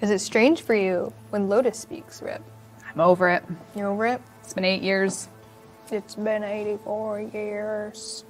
Is it strange for you when Lotus speaks, Reb? I'm over it. You over it? It's been eight years. It's been 84 years.